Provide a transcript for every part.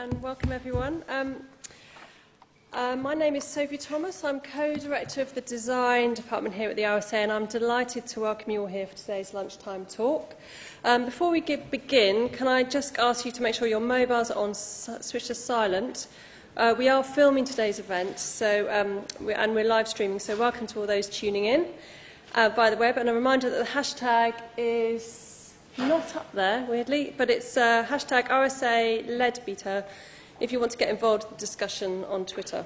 and welcome everyone. Um, uh, my name is Sophie Thomas. I'm co-director of the design department here at the RSA and I'm delighted to welcome you all here for today's lunchtime talk. Um, before we get, begin, can I just ask you to make sure your mobiles are on switch to silent. Uh, we are filming today's event so, um, we, and we're live streaming, so welcome to all those tuning in uh, via the web. And a reminder that the hashtag is not up there, weirdly, but it's uh, hashtag RSA Leadbeater if you want to get involved in the discussion on Twitter.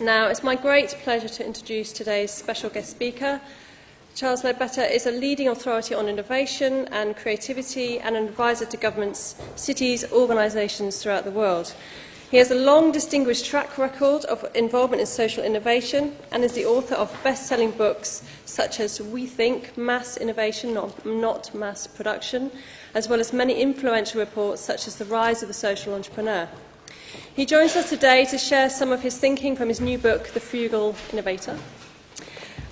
Now, it's my great pleasure to introduce today's special guest speaker. Charles Ledbetter is a leading authority on innovation and creativity and an advisor to governments, cities, organisations throughout the world. He has a long distinguished track record of involvement in social innovation and is the author of best-selling books such as We Think, Mass Innovation, Not, Not Mass Production, as well as many influential reports such as The Rise of the Social Entrepreneur. He joins us today to share some of his thinking from his new book, The Frugal Innovator.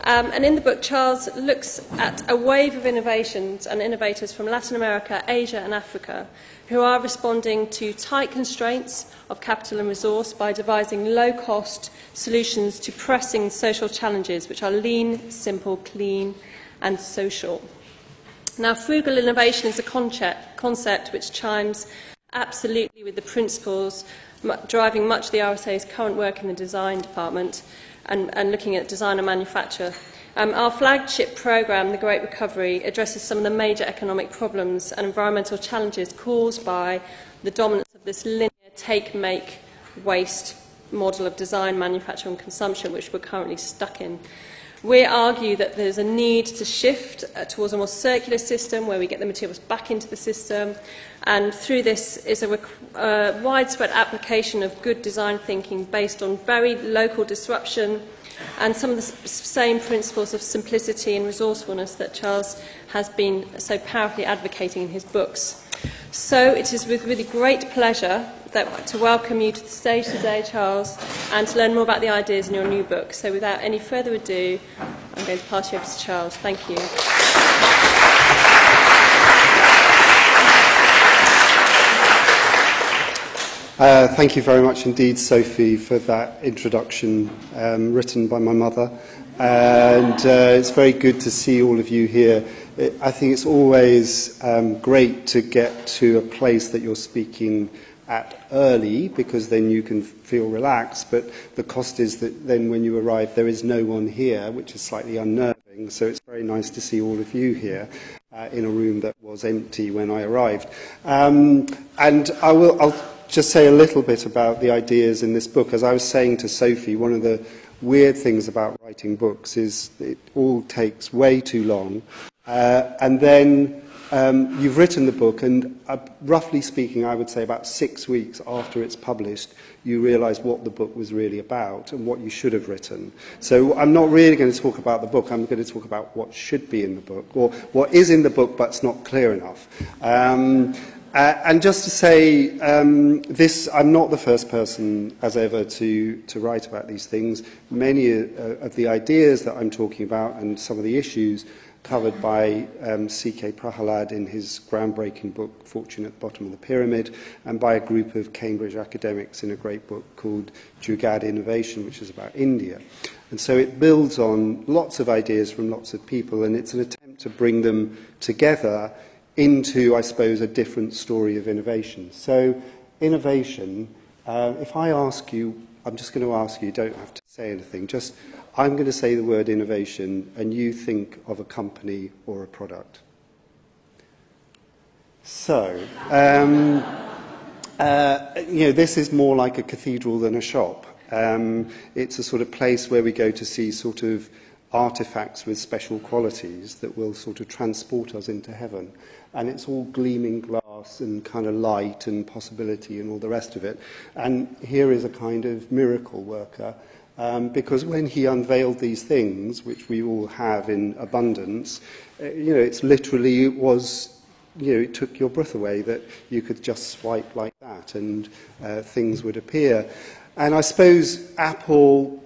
Um, and in the book, Charles looks at a wave of innovations and innovators from Latin America, Asia and Africa who are responding to tight constraints of capital and resource by devising low-cost solutions to pressing social challenges, which are lean, simple, clean and social. Now, frugal innovation is a concept, concept which chimes absolutely with the principles driving much of the RSA's current work in the design department and, and looking at design and manufacture. Um, our flagship programme, The Great Recovery, addresses some of the major economic problems and environmental challenges caused by the dominance of this linear take-make waste model of design, manufacture and consumption, which we're currently stuck in. We argue that there's a need to shift uh, towards a more circular system where we get the materials back into the system and through this is a uh, widespread application of good design thinking based on very local disruption and some of the same principles of simplicity and resourcefulness that Charles has been so powerfully advocating in his books. So it is with really great pleasure that, to welcome you to the stage today, Charles, and to learn more about the ideas in your new book. So without any further ado, I'm going to pass you over to Charles. Thank you. Uh, thank you very much indeed, Sophie, for that introduction um, written by my mother. And uh, it's very good to see all of you here. It, I think it's always um, great to get to a place that you're speaking at early because then you can feel relaxed. But the cost is that then when you arrive, there is no one here, which is slightly unnerving. So it's very nice to see all of you here. Uh, in a room that was empty when I arrived. Um, and I will, I'll just say a little bit about the ideas in this book. As I was saying to Sophie, one of the weird things about writing books is it all takes way too long. Uh, and then um, you've written the book, and uh, roughly speaking, I would say about six weeks after it's published, you realise what the book was really about and what you should have written. So I'm not really going to talk about the book. I'm going to talk about what should be in the book, or what is in the book but's not clear enough. Um, Uh, and just to say, um, this, I'm not the first person as ever to, to write about these things. Many uh, of the ideas that I'm talking about and some of the issues covered by um, C.K. Prahalad in his groundbreaking book, Fortune at the Bottom of the Pyramid, and by a group of Cambridge academics in a great book called Jugaad Innovation, which is about India. And so it builds on lots of ideas from lots of people, and it's an attempt to bring them together into, I suppose, a different story of innovation. So innovation, uh, if I ask you, I'm just going to ask you, you don't have to say anything, just I'm going to say the word innovation and you think of a company or a product. So, um, uh, you know, this is more like a cathedral than a shop. Um, it's a sort of place where we go to see sort of artifacts with special qualities that will sort of transport us into heaven. And it's all gleaming glass and kind of light and possibility and all the rest of it. And here is a kind of miracle worker. Um, because when he unveiled these things, which we all have in abundance, uh, you know, it's literally, it was, you know, it took your breath away that you could just swipe like that and uh, things would appear. And I suppose Apple,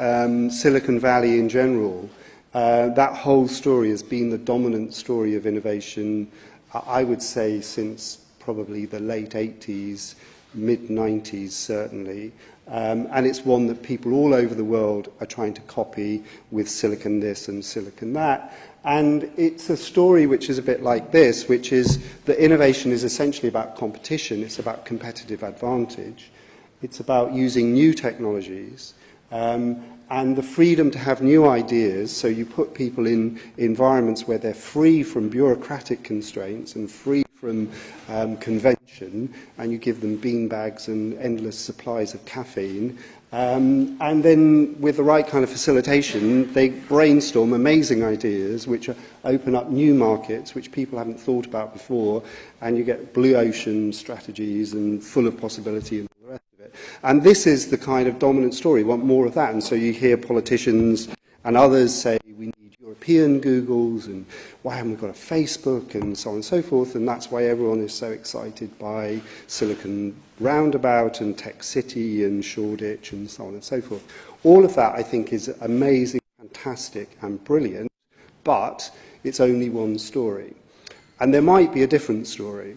um, Silicon Valley in general, uh, that whole story has been the dominant story of innovation, I would say, since probably the late 80s, mid-90s certainly. Um, and it's one that people all over the world are trying to copy with silicon this and silicon that. And it's a story which is a bit like this, which is that innovation is essentially about competition. It's about competitive advantage. It's about using new technologies Um, and the freedom to have new ideas, so you put people in environments where they're free from bureaucratic constraints and free from um, convention, and you give them bean bags and endless supplies of caffeine, Um, and then, with the right kind of facilitation, they brainstorm amazing ideas which open up new markets which people haven't thought about before, and you get blue ocean strategies and full of possibility and And this is the kind of dominant story. We want more of that. And so you hear politicians and others say we need European Googles and why haven't we got a Facebook and so on and so forth. And that's why everyone is so excited by Silicon Roundabout and Tech City and Shoreditch and so on and so forth. All of that I think is amazing, fantastic and brilliant, but it's only one story. And there might be a different story.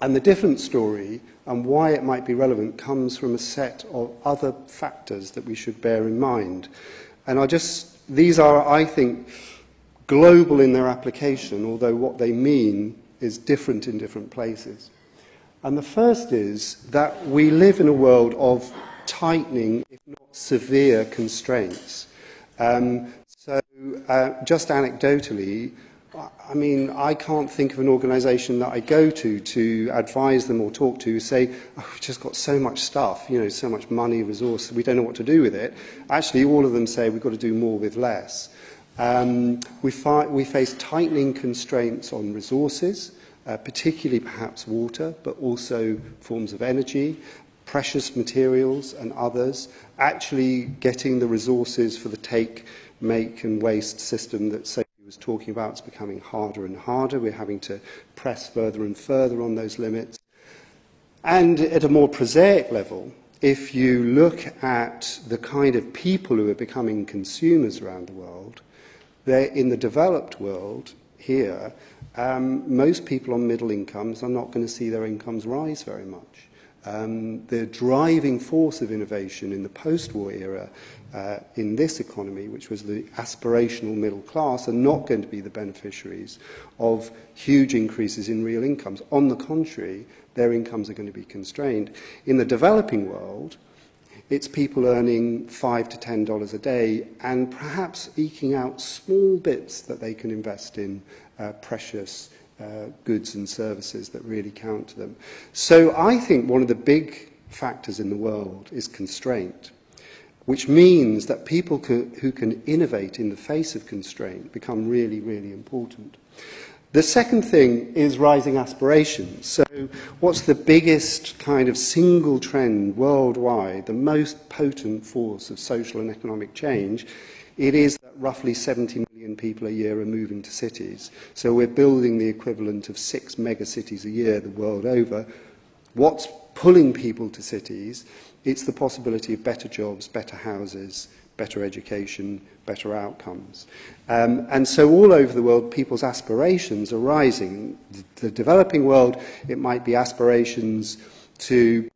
And the different story and why it might be relevant comes from a set of other factors that we should bear in mind. And I just, these are, I think, global in their application, although what they mean is different in different places. And the first is that we live in a world of tightening, if not severe, constraints. Um, so, uh, just anecdotally, I mean, I can't think of an organisation that I go to to advise them or talk to say, oh, we've just got so much stuff, you know, so much money, resource, we don't know what to do with it. Actually, all of them say we've got to do more with less. Um, we, we face tightening constraints on resources, uh, particularly perhaps water, but also forms of energy, precious materials and others, actually getting the resources for the take, make and waste system that's so was talking about is becoming harder and harder. We're having to press further and further on those limits. And at a more prosaic level, if you look at the kind of people who are becoming consumers around the world, they're in the developed world here, um, most people on middle incomes are not going to see their incomes rise very much. Um, the driving force of innovation in the post-war era uh, in this economy, which was the aspirational middle class, are not going to be the beneficiaries of huge increases in real incomes. On the contrary, their incomes are going to be constrained. In the developing world, it's people earning five to ten dollars a day and perhaps eking out small bits that they can invest in uh, precious uh, goods and services that really count to them. So I think one of the big factors in the world is constraint which means that people co who can innovate in the face of constraint become really, really important. The second thing is rising aspirations. So what's the biggest kind of single trend worldwide, the most potent force of social and economic change? It is that roughly 70 million people a year are moving to cities. So we're building the equivalent of six megacities a year the world over. What's pulling people to cities It's the possibility of better jobs, better houses, better education, better outcomes. Um, and so all over the world, people's aspirations are rising. The developing world, it might be aspirations to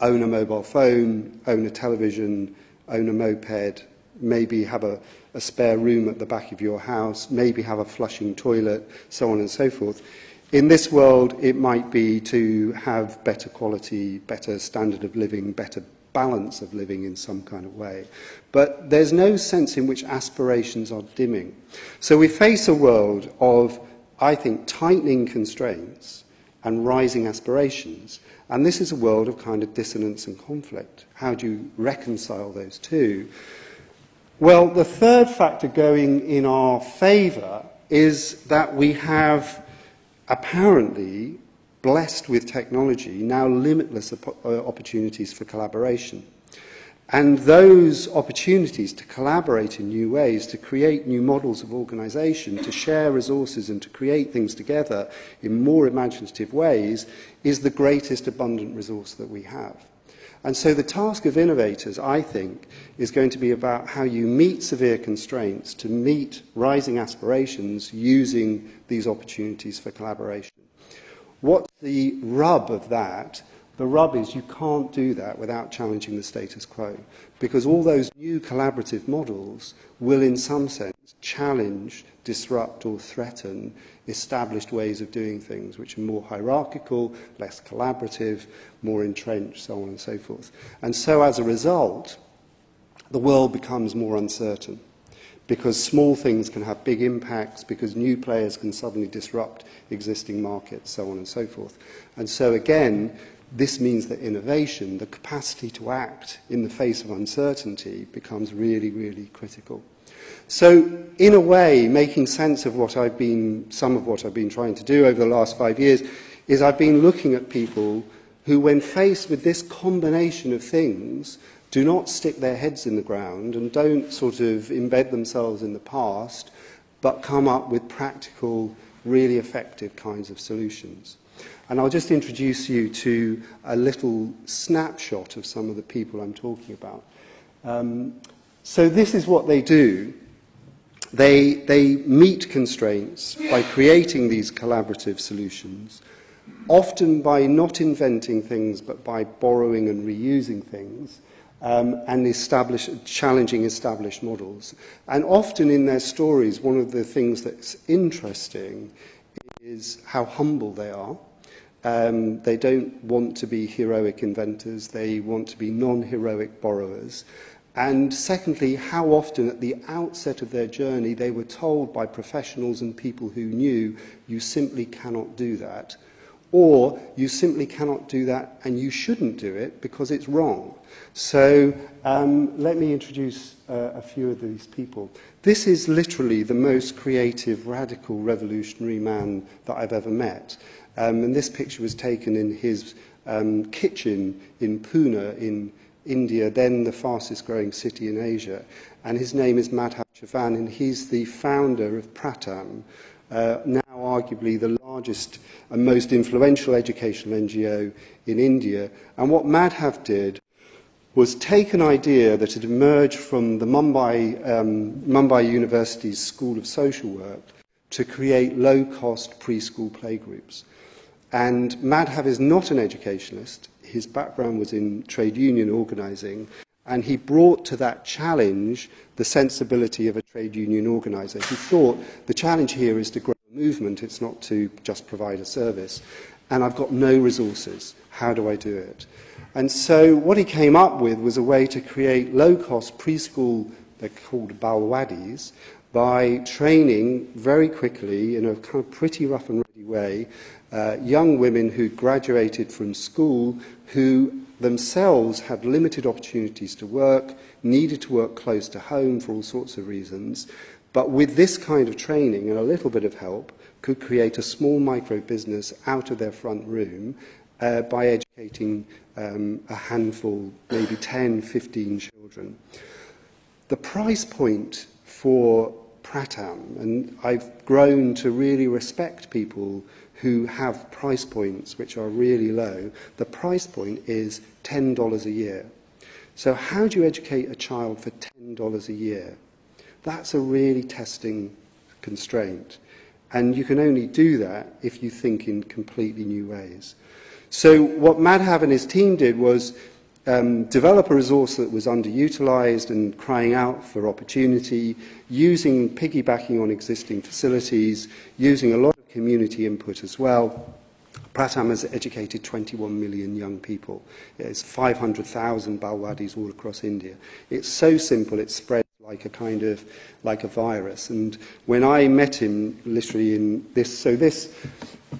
own a mobile phone, own a television, own a moped, maybe have a, a spare room at the back of your house, maybe have a flushing toilet, so on and so forth. In this world, it might be to have better quality, better standard of living, better balance of living in some kind of way. But there's no sense in which aspirations are dimming. So we face a world of, I think, tightening constraints and rising aspirations. And this is a world of kind of dissonance and conflict. How do you reconcile those two? Well, the third factor going in our favour is that we have apparently blessed with technology, now limitless uh, opportunities for collaboration. And those opportunities to collaborate in new ways, to create new models of organisation, to share resources and to create things together in more imaginative ways is the greatest abundant resource that we have. And so the task of innovators, I think, is going to be about how you meet severe constraints to meet rising aspirations using these opportunities for collaboration. What's the rub of that The rub is you can't do that without challenging the status quo, because all those new collaborative models will, in some sense, challenge, disrupt, or threaten established ways of doing things, which are more hierarchical, less collaborative, more entrenched, so on and so forth. And so, as a result, the world becomes more uncertain because small things can have big impacts, because new players can suddenly disrupt existing markets, so on and so forth. And so, again, this means that innovation, the capacity to act in the face of uncertainty, becomes really, really critical. So, in a way, making sense of what I've been, some of what I've been trying to do over the last five years, is I've been looking at people who, when faced with this combination of things, do not stick their heads in the ground and don't sort of embed themselves in the past, but come up with practical, really effective kinds of solutions. And I'll just introduce you to a little snapshot of some of the people I'm talking about. Um, so this is what they do. They, they meet constraints by creating these collaborative solutions, often by not inventing things, but by borrowing and reusing things, um, and establish, challenging established models. And often in their stories, one of the things that's interesting is how humble they are. Um, they don't want to be heroic inventors. They want to be non-heroic borrowers. And secondly, how often at the outset of their journey they were told by professionals and people who knew, you simply cannot do that. Or you simply cannot do that and you shouldn't do it because it's wrong. So um, let me introduce uh, a few of these people. This is literally the most creative, radical, revolutionary man that I've ever met. Um, and this picture was taken in his um, kitchen in Pune in India, then the fastest growing city in Asia. And his name is Madhav Chavan, and he's the founder of Pratham, uh, now arguably the largest and most influential educational NGO in India. And what Madhav did was take an idea that had emerged from the Mumbai, um, Mumbai University's School of Social Work to create low-cost preschool playgroups. And Madhav is not an educationalist. His background was in trade union organizing, and he brought to that challenge the sensibility of a trade union organizer. He thought the challenge here is to grow movement, it's not to just provide a service. And I've got no resources. How do I do it? And so what he came up with was a way to create low-cost preschool, they're called Balwadis, by training very quickly in a kind of pretty rough and ready way uh, young women who graduated from school who themselves had limited opportunities to work, needed to work close to home for all sorts of reasons, but with this kind of training and a little bit of help could create a small micro business out of their front room uh, by educating um, a handful, maybe 10, 15 children. The price point for Pratham, and I've grown to really respect people who have price points which are really low, the price point is $10 a year. So how do you educate a child for $10 a year? That's a really testing constraint. And you can only do that if you think in completely new ways. So what Madhav and his team did was um, develop a resource that was underutilized and crying out for opportunity, using piggybacking on existing facilities, using a lot of community input as well. Pratham has educated 21 million young people. It's 500,000 Balwadis all across India. It's so simple, it spread like a kind of like a virus. And when i met him literally in this so this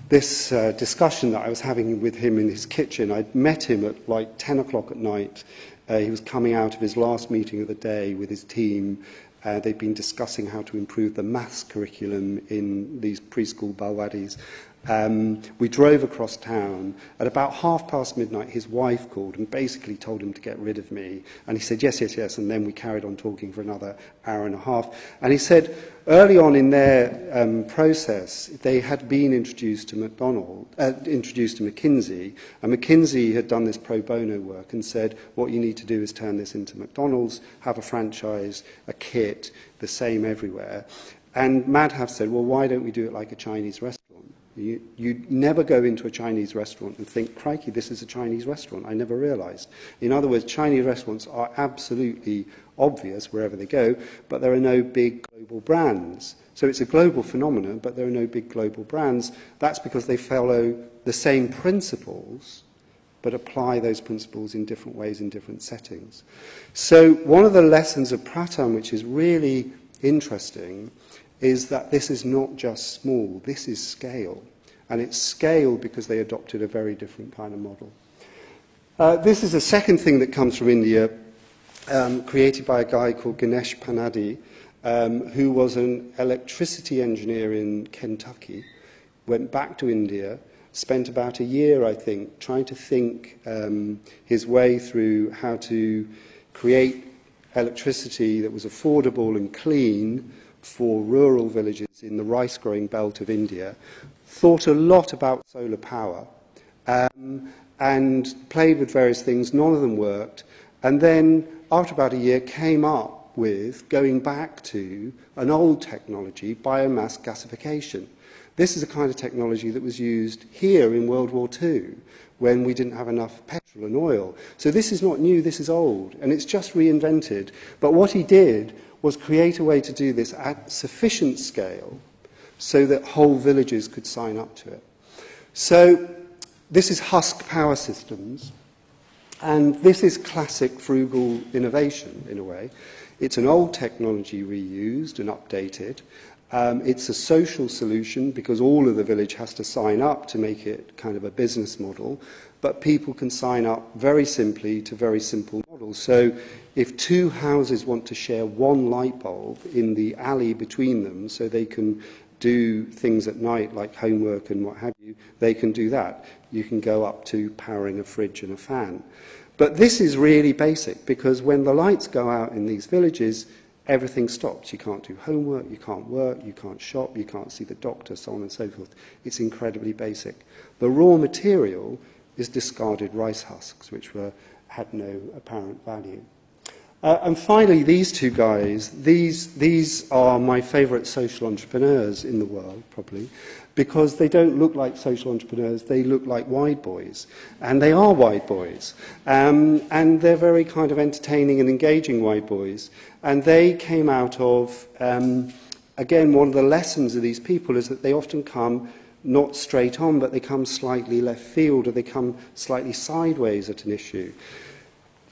this uh, discussion that i was having with him in his kitchen i met him at like 10 o'clock at night. Uh, he was coming out of his last meeting of the day with his team. Uh, they've been discussing how to improve the maths curriculum in these preschool balwadis Um, we drove across town. At about half past midnight, his wife called and basically told him to get rid of me. And he said, yes, yes, yes. And then we carried on talking for another hour and a half. And he said, early on in their um, process, they had been introduced to McDonald, uh, introduced to McKinsey. And McKinsey had done this pro bono work and said, what you need to do is turn this into McDonald's, have a franchise, a kit, the same everywhere. And Madhav said, well, why don't we do it like a Chinese restaurant? You, you never go into a Chinese restaurant and think, crikey, this is a Chinese restaurant. I never realized. In other words, Chinese restaurants are absolutely obvious wherever they go, but there are no big global brands. So it's a global phenomenon, but there are no big global brands. That's because they follow the same principles, but apply those principles in different ways in different settings. So one of the lessons of Pratham, which is really interesting, is that this is not just small, this is scale. And it's scale because they adopted a very different kind of model. Uh, this is a second thing that comes from India, um, created by a guy called Gyanesh Pandey, um, who was an electricity engineer in Kentucky, went back to India, spent about a year, I think, trying to think um, his way through how to create electricity that was affordable and clean for rural villages in the rice growing belt of India, thought a lot about solar power um, and played with various things. None of them worked. And then, after about a year, came up with going back to an old technology, biomass gasification. This is a kind of technology that was used here in World War II when we didn't have enough petrol and oil. So this is not new, this is old, and it's just reinvented. But what he did was create a way to do this at sufficient scale so that whole villages could sign up to it. So this is husk power systems, and this is classic frugal innovation in a way. It's an old technology reused and updated, Um, it's a social solution because all of the village has to sign up to make it kind of a business model, but people can sign up very simply to very simple models. So if two houses want to share one light bulb in the alley between them so they can do things at night like homework and what have you, they can do that. You can go up to powering a fridge and a fan. But this is really basic because when the lights go out in these villages, everything stops. You can't do homework, you can't work, you can't shop, you can't see the doctor, so on and so forth. It's incredibly basic. The raw material is discarded rice husks, which were, had no apparent value. Uh, and finally, these two guys, these, these are my favorite social entrepreneurs in the world, probably, because they don't look like social entrepreneurs, they look like wide boys. And they are wide boys. Um, and they're very kind of entertaining and engaging wide boys. And they came out of, um, again, one of the lessons of these people is that they often come not straight on, but they come slightly left field or they come slightly sideways at an issue.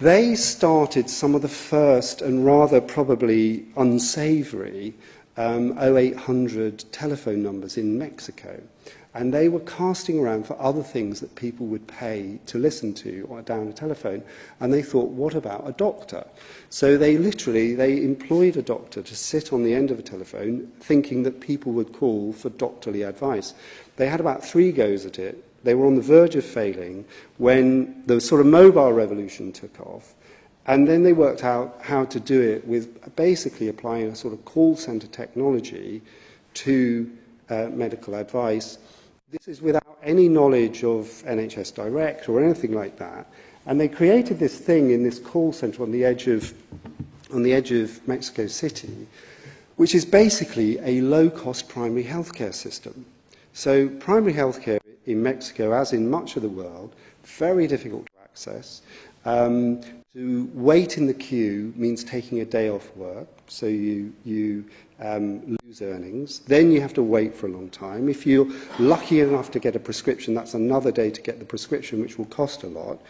They started some of the first and rather probably unsavory um, 0800 telephone numbers in Mexico. And they were casting around for other things that people would pay to listen to or down a telephone. And they thought, what about a doctor? So they literally, they employed a doctor to sit on the end of a telephone thinking that people would call for doctorly advice. They had about three goes at it. They were on the verge of failing when the sort of mobile revolution took off. And then they worked out how to do it with basically applying a sort of call center technology to uh, medical advice. This is without any knowledge of NHS Direct or anything like that. And they created this thing in this call center on the edge of, on the edge of Mexico City, which is basically a low-cost primary healthcare system. So primary healthcare in Mexico, as in much of the world, very difficult to access. Um, to wait in the queue means taking a day off work, so you, you um, lose earnings. Then you have to wait for a long time. If you're lucky enough to get a prescription, that's another day to get the prescription, which will cost a lot.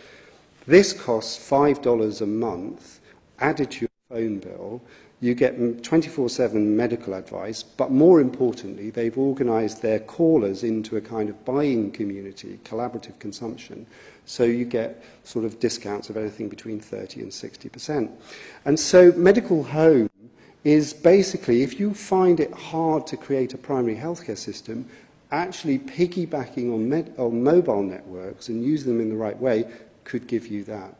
This costs $5 a month added to your phone bill. You get 24-7 medical advice, but more importantly, they've organized their callers into a kind of buying community, collaborative consumption. So you get sort of discounts of anything between 30 and 60%. And so Medicall Home is basically, if you find it hard to create a primary healthcare system, actually piggybacking on, on mobile networks and using them in the right way could give you that.